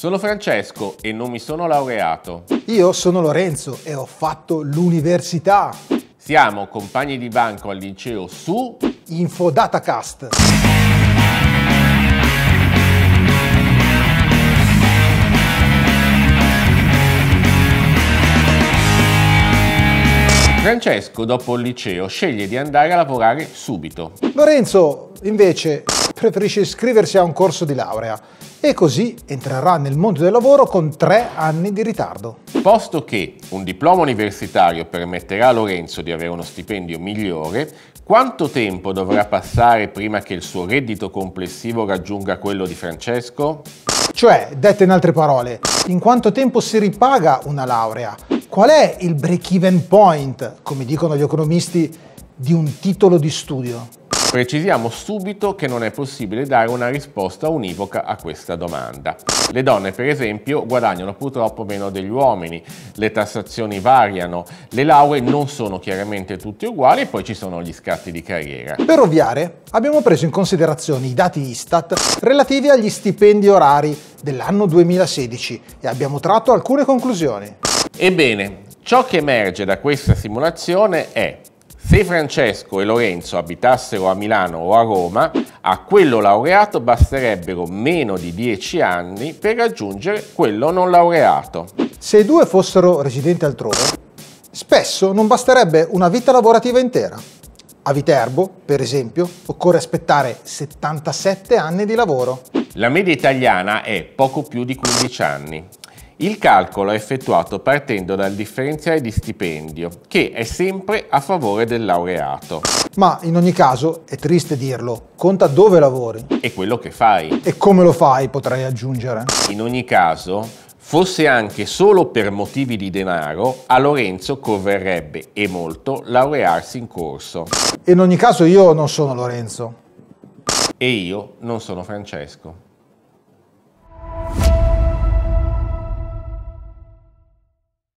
Sono Francesco e non mi sono laureato. Io sono Lorenzo e ho fatto l'università. Siamo compagni di banco al liceo su Infodatacast. Francesco, dopo il liceo, sceglie di andare a lavorare subito. Lorenzo, invece, preferisce iscriversi a un corso di laurea e così entrerà nel mondo del lavoro con tre anni di ritardo. Posto che un diploma universitario permetterà a Lorenzo di avere uno stipendio migliore, quanto tempo dovrà passare prima che il suo reddito complessivo raggiunga quello di Francesco? Cioè, dette in altre parole, in quanto tempo si ripaga una laurea? Qual è il break-even point, come dicono gli economisti, di un titolo di studio? Precisiamo subito che non è possibile dare una risposta univoca a questa domanda. Le donne, per esempio, guadagnano purtroppo meno degli uomini, le tassazioni variano, le lauree non sono chiaramente tutte uguali e poi ci sono gli scatti di carriera. Per ovviare, abbiamo preso in considerazione i dati Istat relativi agli stipendi orari dell'anno 2016 e abbiamo tratto alcune conclusioni. Ebbene, ciò che emerge da questa simulazione è se Francesco e Lorenzo abitassero a Milano o a Roma, a quello laureato basterebbero meno di 10 anni per raggiungere quello non laureato. Se i due fossero residenti altrove, spesso non basterebbe una vita lavorativa intera. A Viterbo, per esempio, occorre aspettare 77 anni di lavoro. La media italiana è poco più di 15 anni. Il calcolo è effettuato partendo dal differenziale di stipendio, che è sempre a favore del laureato. Ma in ogni caso, è triste dirlo, conta dove lavori. E quello che fai. E come lo fai, potrei aggiungere. In ogni caso, fosse anche solo per motivi di denaro, a Lorenzo converrebbe e molto laurearsi in corso. In ogni caso io non sono Lorenzo. E io non sono Francesco.